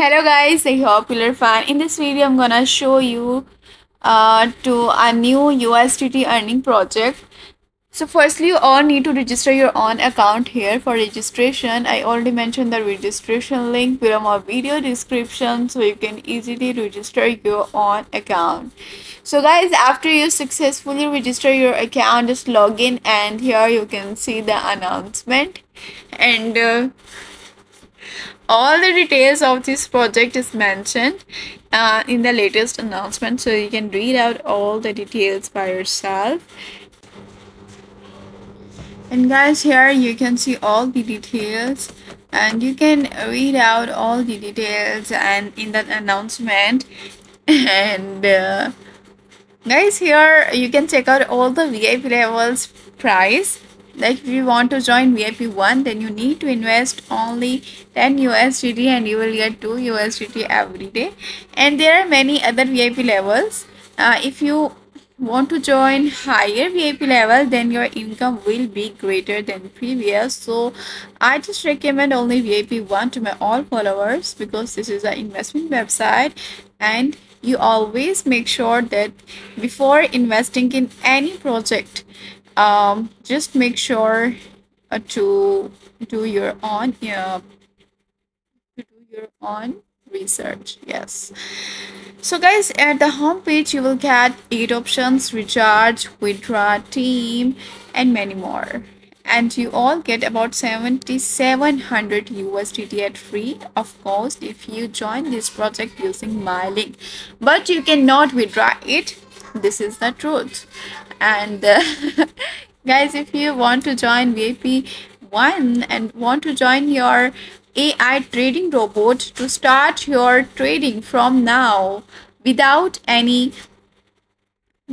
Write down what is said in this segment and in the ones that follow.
Hello guys, I hope you're fine. In this video, I'm gonna show you uh, to a new USDT earning project. So firstly, you all need to register your own account here. For registration, I already mentioned the registration link below my video description so you can easily register your own account. So guys, after you successfully register your account, just log in and here you can see the announcement and uh, all the details of this project is mentioned uh, in the latest announcement so you can read out all the details by yourself. And guys here you can see all the details and you can read out all the details and in that announcement. And uh, guys here you can check out all the vip levels price like if you want to join vip 1 then you need to invest only 10 usdt and you will get 2 usdt every day. And there are many other vip levels. Uh, if you want to join higher vip level then your income will be greater than previous. So i just recommend only vip 1 to my all followers because this is an investment website and you always make sure that before investing in any project um, just make sure uh, to do your own uh, to do your own research yes. So guys at the home page you will get eight options recharge withdraw team and many more. And you all get about 7700 USDT at free of course if you join this project using my link. But you cannot withdraw it this is the truth. And uh, guys if you want to join vip 1 and want to join your ai trading robot to start your trading from now without any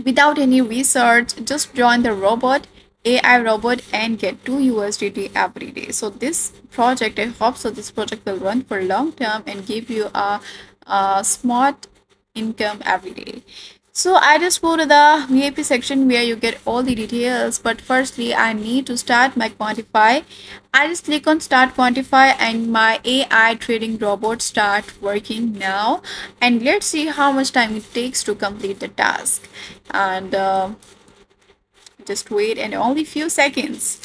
without any research just join the robot ai robot and get 2 usdt every day. So this project i hope so this project will run for long term and give you a, a smart income every day so I just go to the VIP section where you get all the details. But firstly, I need to start my quantify. I just click on start quantify and my AI trading robot start working now. And let's see how much time it takes to complete the task. And uh, just wait and only few seconds.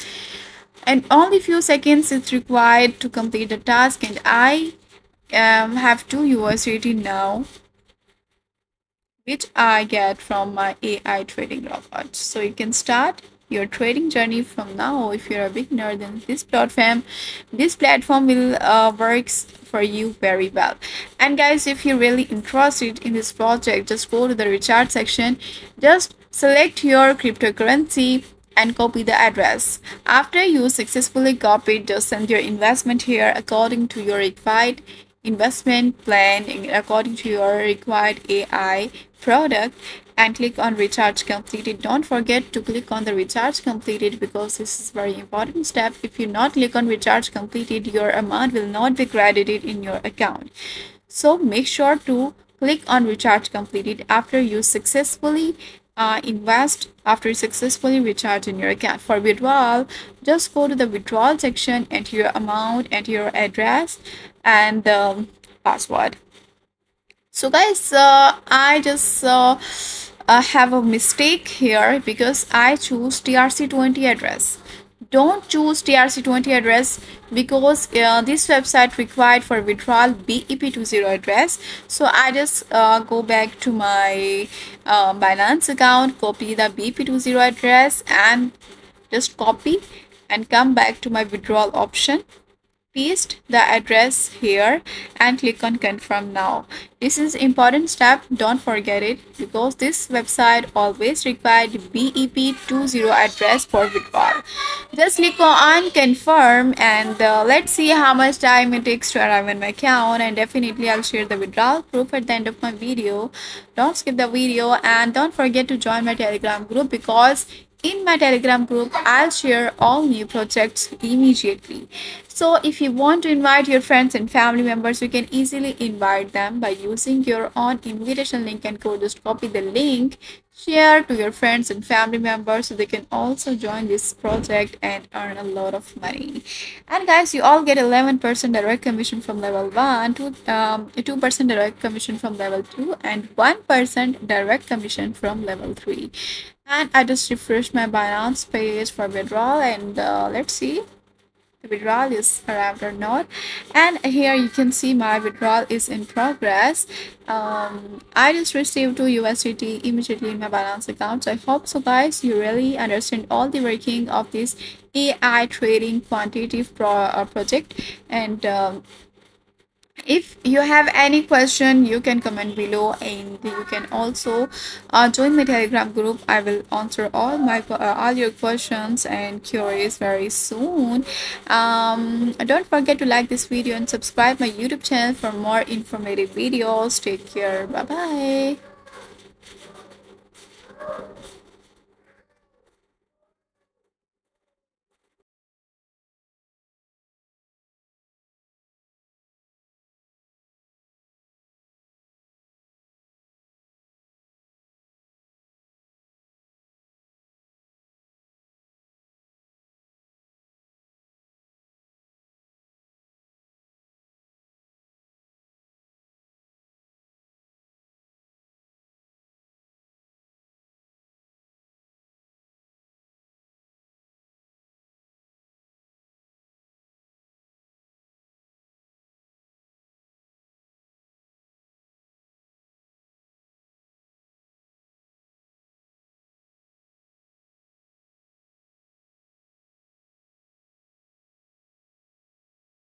And only few seconds is required to complete the task. And I um, have 2 USDT now which I get from my AI trading robot. So you can start your trading journey from now. If you're a beginner then this platform this platform will uh, works for you very well. And guys if you're really interested in this project just go to the recharge section. Just select your cryptocurrency and copy the address. After you successfully copied just send your investment here according to your required investment plan according to your required AI product and click on recharge completed. Don't forget to click on the recharge completed because this is very important step. If you not click on recharge completed your amount will not be credited in your account. So make sure to click on recharge completed after you successfully uh, invest after successfully recharge in your account. For withdrawal just go to the withdrawal section enter your amount enter your address and um, password. So guys uh, i just uh, uh, have a mistake here because i choose trc20 address. Don't choose trc20 address because uh, this website required for withdrawal bep20 address. So i just uh, go back to my uh, binance account copy the bep20 address and just copy and come back to my withdrawal option paste the address here and click on confirm now. This is important step. Don't forget it because this website always required bep20 address for withdrawal. Just click on confirm and uh, let's see how much time it takes to arrive in my account and definitely i'll share the withdrawal proof at the end of my video. Don't skip the video and don't forget to join my telegram group because in my telegram group i'll share all new projects immediately. So if you want to invite your friends and family members you can easily invite them by using your own invitation link and code just copy the link share to your friends and family members so they can also join this project and earn a lot of money. And guys you all get 11% direct commission from level 1 to um, 2% direct commission from level 2 and 1% direct commission from level 3 and I just refreshed my Binance page for withdrawal and uh, let's see. The withdrawal is arrived or not. And here you can see my withdrawal is in progress. Um i just received 2 usdt immediately in my Binance account. So i hope so guys you really understand all the working of this ai trading quantitative pro uh, project. And um, if you have any question you can comment below and you can also uh, join my telegram group. I will answer all my uh, all your questions and queries very soon. Um, don't forget to like this video and subscribe my youtube channel for more informative videos. Take care. Bye bye